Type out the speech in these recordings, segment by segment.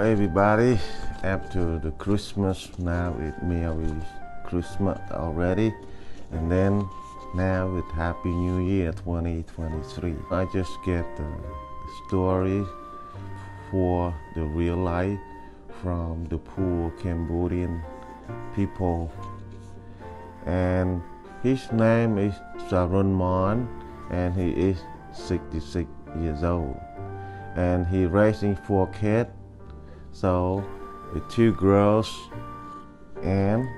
everybody. After the Christmas, now it merely Christmas already, and then now it's Happy New Year 2023. I just get the story for the real life from the poor Cambodian people, and his name is Sarun Mon, and he is 66 years old, and he raising four kids so with two girls and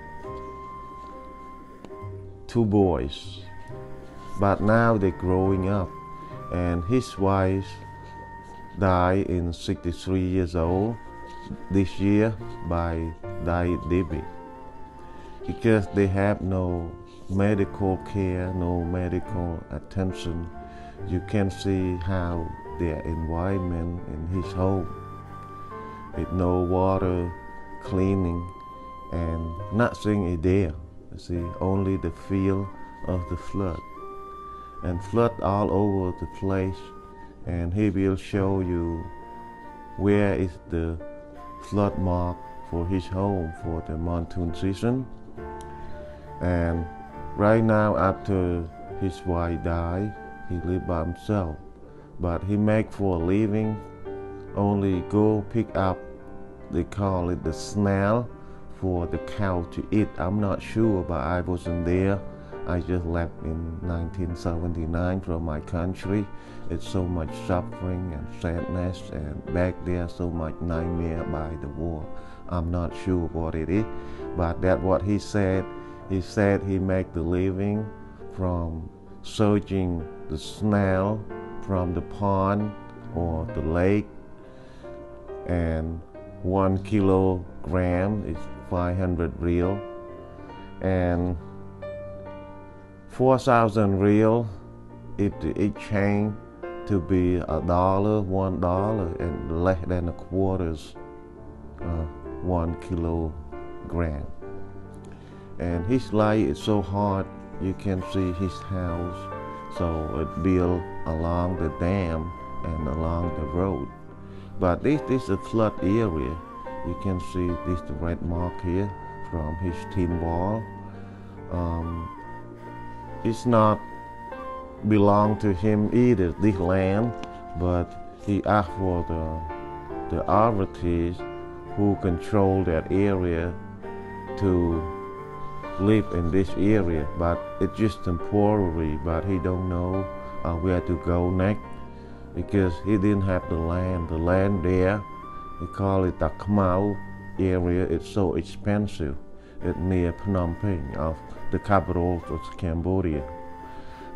two boys. But now they're growing up, and his wife died in 63 years old this year by diabetes because they have no medical care, no medical attention. You can see how their environment in his home with no water cleaning and nothing is there. You see, only the feel of the flood. And flood all over the place. And he will show you where is the flood mark for his home for the monsoon season. And right now after his wife died, he lived by himself. But he make for a living only go pick up they call it the snail for the cow to eat. I'm not sure, but I wasn't there. I just left in 1979 from my country. It's so much suffering and sadness, and back there so much nightmare by the war. I'm not sure what it is, but that's what he said. He said he make the living from searching the snail from the pond or the lake and one kilogram is 500 riel and 4,000 riel if it change to be a dollar, one dollar, and less than a quarters, uh, one kilogram. And his life is so hard, you can see his house, so it built along the dam and along the road. But this, this is a flood area. You can see this red mark here from his tin wall. Um, it's not belong to him either, this land, but he asked for the, the authorities who control that area to live in this area, but it's just temporary, but he don't know uh, where to go next because he didn't have the land. The land there, we call it the Khmer area, it's so expensive. It's near Phnom Penh, of the capital of Cambodia.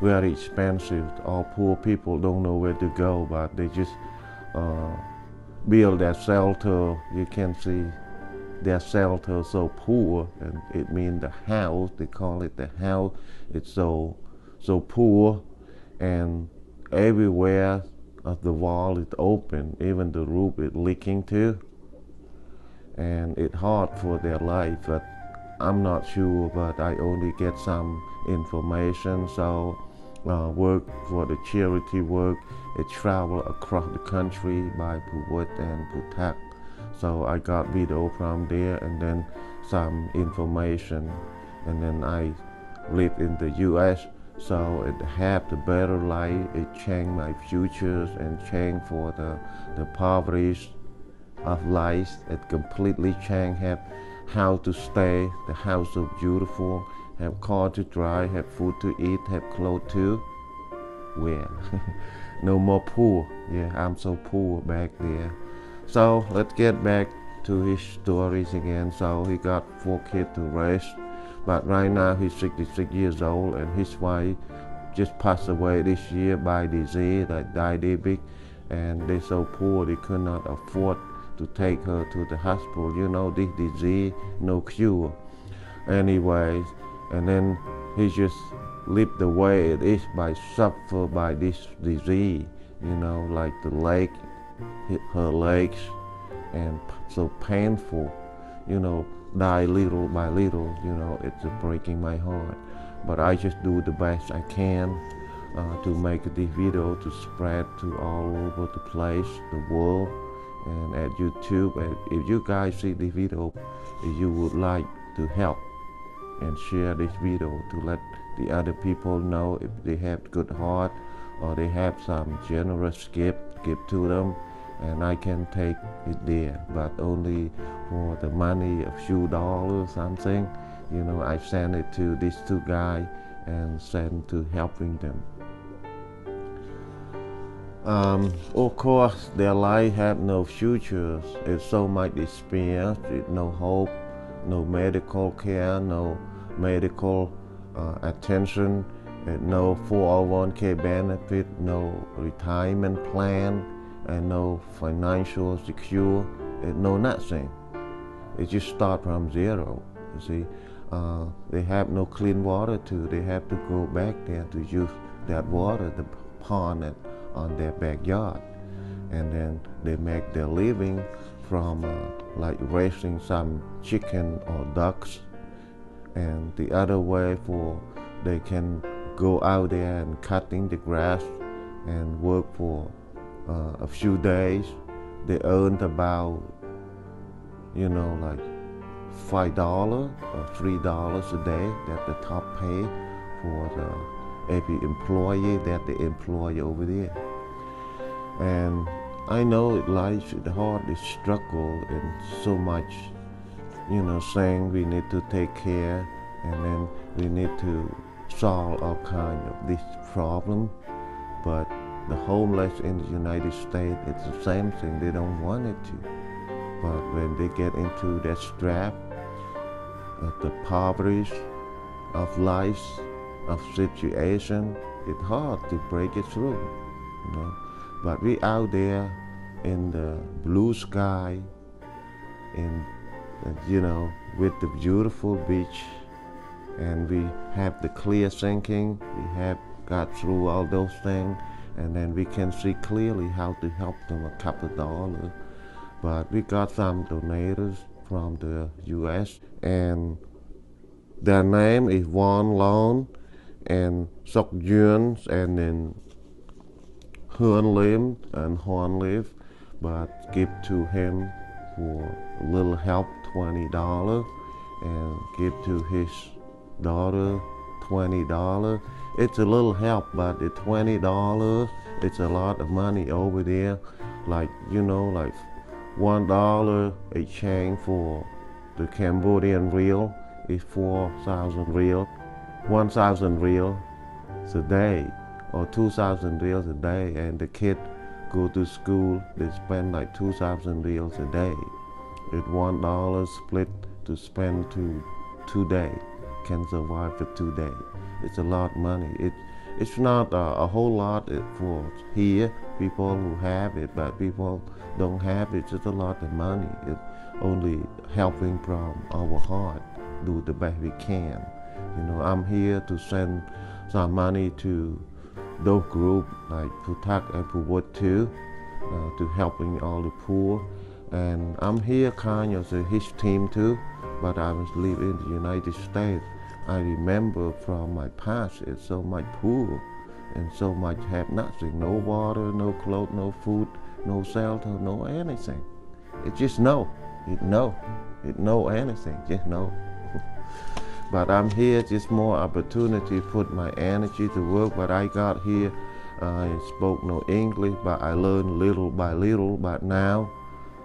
Very expensive. All poor people don't know where to go, but they just uh, build their shelter. You can see their shelter so poor, and it means the house. They call it the house. It's so so poor, and everywhere of the wall is open, even the roof is leaking too. And it's hard for their life, but I'm not sure, but I only get some information. So uh, work for the charity work, it travel across the country by Puwet and Putak. So I got video from there and then some information. And then I live in the US so it have the better life, it changed my futures and changed for the, the poverty of life. It completely changed how to stay, the house so beautiful, have car to drive, have food to eat, have clothes to wear. no more poor. Yeah, I'm so poor back there. So let's get back to his stories again. So he got four kids to raise. But right now he's 66 years old and his wife just passed away this year by disease, like diabetic, and they're so poor they could not afford to take her to the hospital. You know, this disease, no cure. Anyways, and then he just lived the way it is by suffer by this disease. You know, like the leg, her legs, and so painful. You know, die little by little, you know, it's breaking my heart. But I just do the best I can uh, to make this video to spread to all over the place, the world, and at YouTube. And if you guys see the video, if you would like to help and share this video to let the other people know if they have good heart or they have some generous gift, give to them and I can take it there, but only for the money, a few dollars, something. You know, I send it to these two guys and send to helping them. Um, of course, their life have no futures. It's so much despair, no hope, no medical care, no medical uh, attention, no 401k benefit, no retirement plan, and no financial secure, and no nothing. It just start from zero. You see, uh, they have no clean water too. They have to go back there to use that water, the pond on their backyard, and then they make their living from uh, like raising some chicken or ducks, and the other way for they can go out there and cutting the grass and work for uh, a few days. They earned about you know like five dollars or three dollars a day that the top pay for the every employee that they employ over there. And I know life is hard, it's struggle and so much, you know, saying we need to take care and then we need to solve all kind of this problem. The homeless in the United States, it's the same thing. They don't want it to. But when they get into that strap, of the poverty of life, of situation, it's hard to break it through. You know? But we out there in the blue sky, in uh, you know, with the beautiful beach, and we have the clear thinking. We have got through all those things, and then we can see clearly how to help them a couple of dollars. But we got some donors from the U.S. and their name is Juan Lon and Sok Yun and then Huan Lim and Huan Live, but give to him for a little help, twenty dollar, and give to his daughter twenty dollar. It's a little help, but the twenty dollars, it's a lot of money over there. Like you know, like one dollar exchange for the Cambodian riel is four thousand riel, one thousand riel a day or 2,000 riels a day, and the kid go to school, they spend like 2,000 riels a day. It's one dollar split to spend to two days can survive for two days. It's a lot of money. It, it's not a, a whole lot for here, people who have it, but people don't have it. It's a lot of money. It's only helping from our heart, do the best we can. You know, I'm here to send some money to those groups like Putak and Puwot too, uh, to helping all the poor. And I'm here kind of his team too, but I was living in the United States. I remember from my past, it's so much poor and so much have nothing, no water, no clothes, no food, no shelter, no anything. It just no, it no, it no anything, just no. But I'm here just more opportunity put my energy to work. But I got here, I spoke no English, but I learned little by little. But now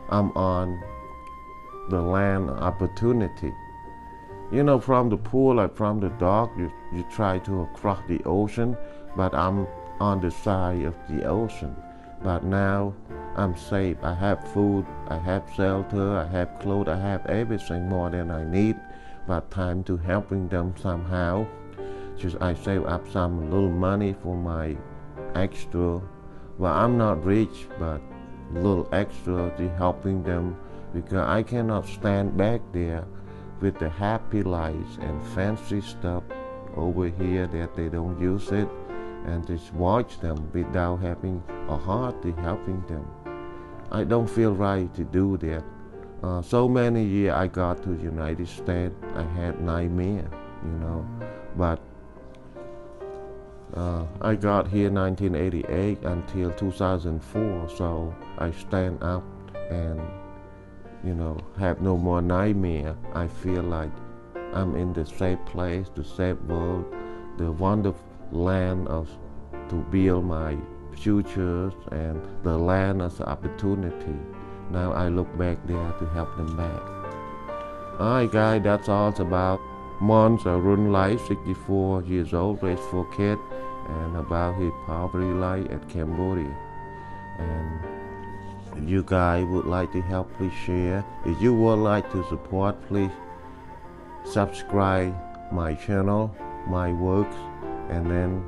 I'm on the land opportunity. You know, from the pool, like from the dock, you, you try to cross the ocean, but I'm on the side of the ocean. But now I'm safe. I have food, I have shelter, I have clothes, I have everything more than I need but time to helping them somehow. Just I save up some little money for my extra. Well, I'm not rich, but little extra to helping them because I cannot stand back there with the happy lights and fancy stuff over here that they don't use it and just watch them without having a heart to helping them. I don't feel right to do that uh, so many years I got to United States, I had nightmare, you know, but uh, I got here 1988 until 2004, so I stand up and you know have no more nightmare. I feel like I'm in the safe place, the safe world, the wonderful land of to build my futures and the land as an opportunity. Now I look back there to help them back. Alright guys, that's all about. Mon Sarun life, 64 years old, raised four kids, and about his poverty life at Cambodia. And if you guys would like to help, please share. If you would like to support, please subscribe my channel, Mike Works, and then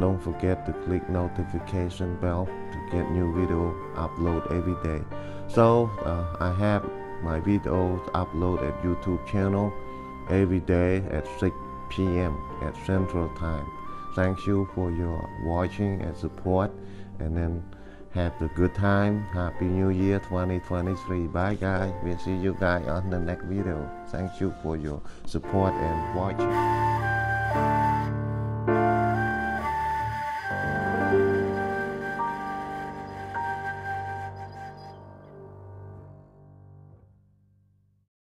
don't forget to click notification bell to get new video upload every day. So uh, I have my videos upload at YouTube channel every day at 6 p.m. at Central Time. Thank you for your watching and support and then have a good time. Happy New Year 2023. Bye guys. We'll see you guys on the next video. Thank you for your support and watching.